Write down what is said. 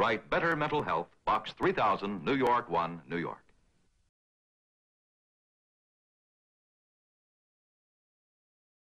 Write Better Mental Health, Box 3000, New York 1, New York.